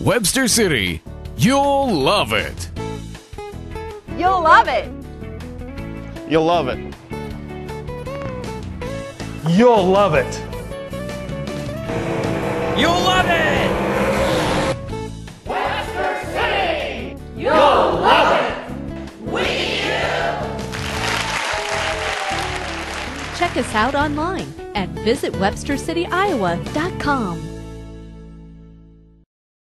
Webster City. You'll love it. You'll love it. You'll love it. You'll love it. You'll love it! Webster City. You'll love it. We Check us out online at visitwebstercityiowa.com.